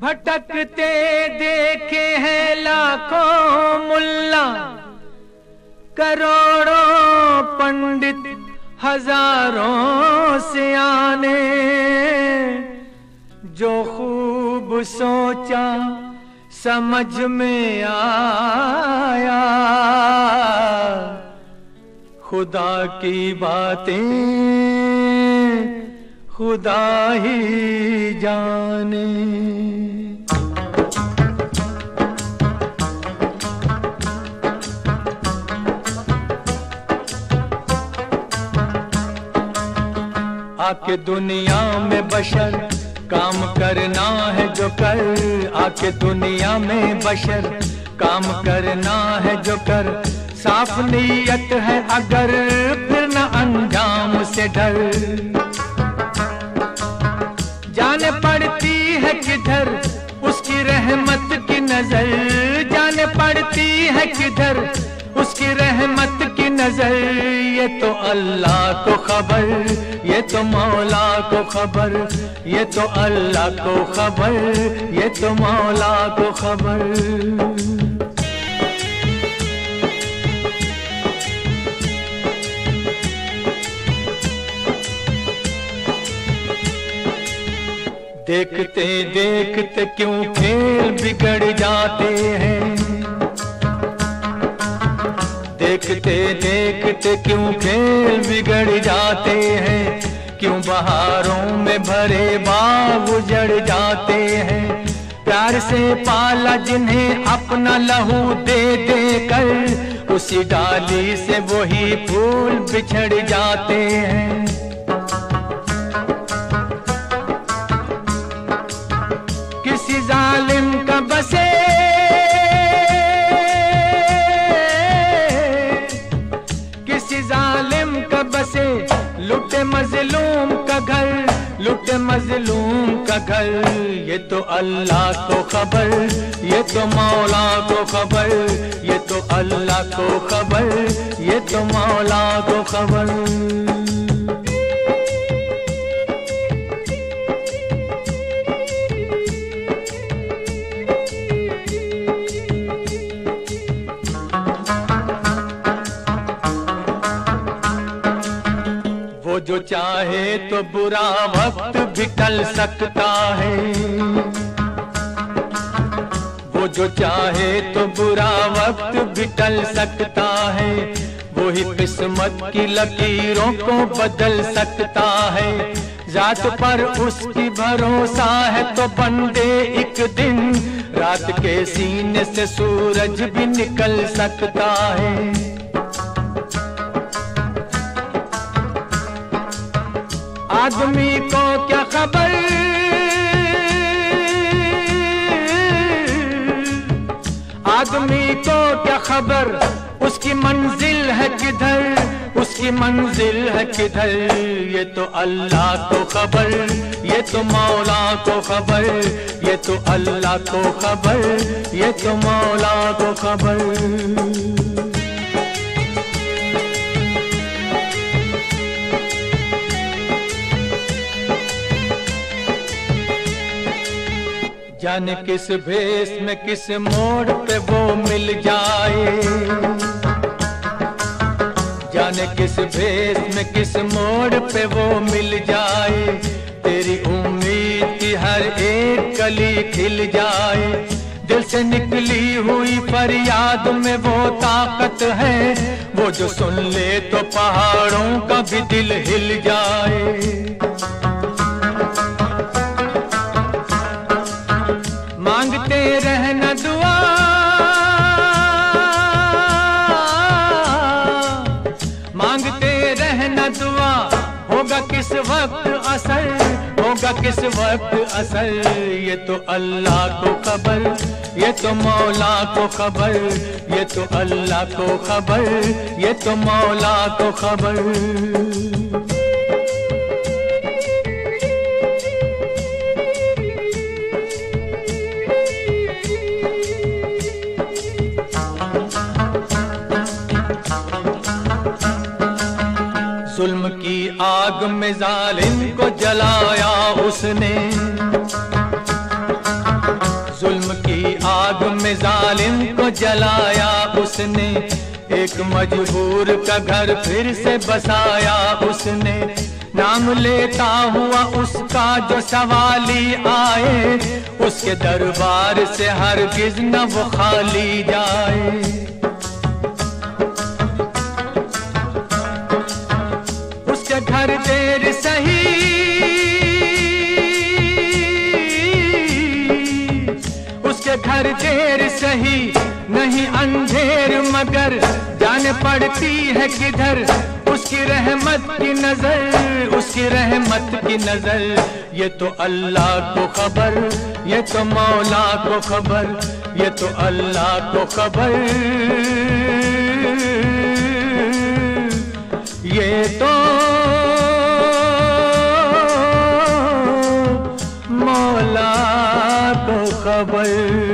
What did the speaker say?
بھٹکتے دیکھے ہیں لاکھوں ملا کروڑوں پنڈت ہزاروں سے آنے جو خوب سوچا سمجھ میں آیا خدا کی باتیں خدا ہی جانے۔ آ کے دنیا میں بشر کام کرنا ہے جو کر۔ آ کے دنیا میں بشر کام کرنا ہے جو کر۔ صاف نیت ہے اگر پھر نہ انجام سے ڈر۔ کدھر اس کی رحمت کی نظر جانے پڑتی ہے کدھر؟ اس کی رحمت کی نظر، یہ تو اللہ کو خبر، یہ تو مولا کو خبر، یہ تو اللہ کو خبر، یہ تو مولا کو خبر۔ دیکھتے دیکھتے کیوں کھیل بگڑ جاتے ہیں؟ دیکھتے دیکھتے کیوں کھیل بگڑ جاتے ہیں؟ کیوں بہاروں میں بھرے باغ اجڑ جاتے ہیں؟ پیار سے پالا جنہیں اپنا لہو دے دے کر، اسی ڈالی سے وہی پھول بچھڑ جاتے ہیں۔ لٹے مظلوم کا گھر لٹے مظلوم کا گھر۔ یہ تو اللہ کو خبر، یہ تو مولا کو خبر۔ یہ تو اللہ کو خبر، یہ تو مولا کو خبر۔ وہ جو چاہے تو برا وقت بھی ٹل سکتا ہے۔ وہ جو چاہے تو برا وقت بھی ٹل سکتا ہے۔ وہی قسمت کی لکیروں کو بدل سکتا ہے۔ ذات پر اس کی بھروسہ ہے تو بندے ایک دن رات کے سینے سے سورج بھی نکل سکتا ہے۔ آدمی کو کیا خبر؟ آدمی کو کیا خبر؟ اس کی منزل ہے کدھر؟ اس کی منزل ہے کدھر؟ یہ تو اللہ کو خبر، یہ تو مولا کو خبر، یہ تو اللہ کو خبر، یہ تو مولا کو خبر۔ جانے کس بھیس میں کس موڑ پہ وہ مل جائے۔ جانے کس بھیس میں کس موڑ پہ وہ مل جائے۔ تیری امید کی ہر ایک کلی کھل جائے۔ دل سے نکلی ہوئی فریاد میں وہ طاقت ہے۔ وہ جو سن لے تو پہاڑوں کا بھی دل ہل جائے۔ مانگتے رہنا دعا، ہوگا کس وقت اثر؟ ہوگا کس وقت اثر؟ یہ تو اللہ کو خبر، یہ تو مولا کو خبر، یہ تو اللہ کو خبر، یہ تو مولا کو خبر۔ آگ میں ظالم کو جلایا اس نے۔ ظلم کی آگ میں ظالم کو جلایا اس نے۔ ایک مجبور کا گھر پھر سے بسایا اس نے۔ نام لیتا ہوا اس کا جو سوالی آئے۔ اس کے دربار سے ہرگز نہ وہ خالی جائے۔ اس گھر دیر سہی نہیں، اندھیر مگر جان پڑتی ہے کدھر؟ اس کی رحمت کی نظر، اس کی رحمت کی نظر۔ یہ تو اللہ کو خبر، یہ تو مولا کو خبر، یہ تو اللہ کو خبر۔ یہ تو مولا کو خبر